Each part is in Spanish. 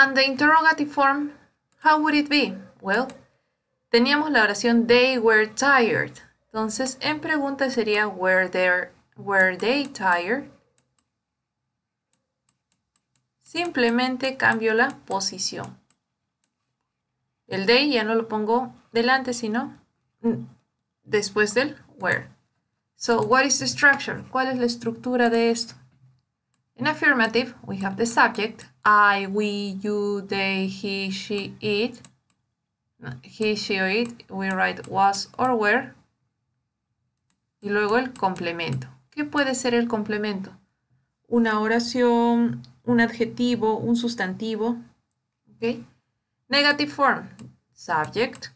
And the interrogative form, how would it be? Well, teníamos la oración they were tired. Entonces, en pregunta sería were, were they tired? Simplemente cambio la posición. El they ya no lo pongo delante, sino después del where. So, what is the structure? ¿Cuál es la estructura de esto? In affirmative, we have the subject, I, we, you, they, he, she, it. He, she, or it. We write was or were. Y luego el complemento. ¿Qué puede ser el complemento? Una oración, un adjetivo, un sustantivo. ¿Ok? Negative form. Subject.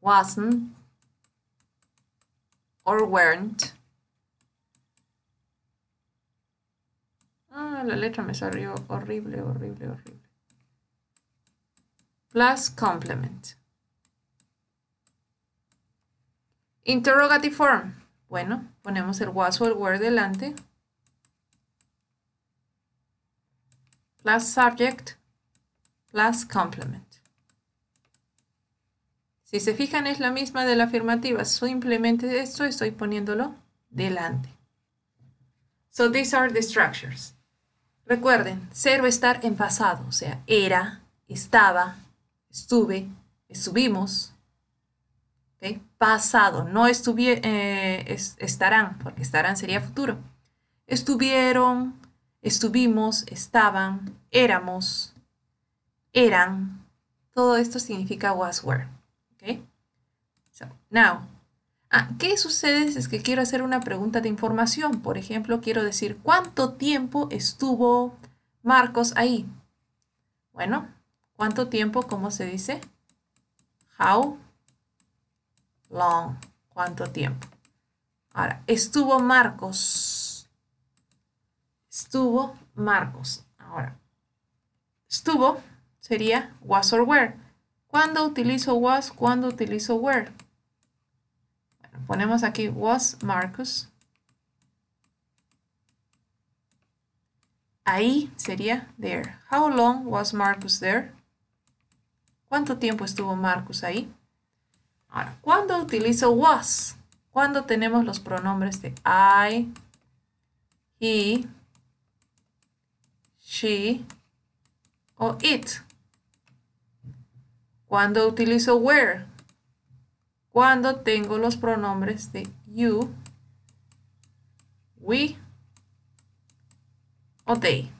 Wasn't. Or weren't. Ah, la letra me salió horrible, horrible, horrible. Plus complement. Interrogative form. Bueno, ponemos el was o el were delante. Plus subject. Plus complement. Si se fijan es la misma de la afirmativa. Simplemente esto estoy poniéndolo delante. So these are the structures. Recuerden, cero estar en pasado, o sea, era, estaba, estuve, estuvimos. Pasado, no estuve, eh, estarán, porque estarán sería futuro. Estuvieron, estuvimos, estaban, éramos, eran. Todo esto significa was were. Okay? So, now, Ah, ¿Qué sucede si es que quiero hacer una pregunta de información? Por ejemplo, quiero decir, ¿cuánto tiempo estuvo Marcos ahí? Bueno, ¿cuánto tiempo? ¿Cómo se dice? How long? ¿Cuánto tiempo? Ahora, estuvo Marcos. Estuvo Marcos. Ahora, estuvo sería was or were. ¿Cuándo utilizo was? ¿Cuándo utilizo were? Ponemos aquí was Marcus. Ahí sería there. How long was Marcus there? ¿Cuánto tiempo estuvo Marcus ahí? Ahora, ¿cuándo utilizo was? Cuando tenemos los pronombres de I, he, she o it. Cuando utilizo where? Cuando tengo los pronombres de you, we o they.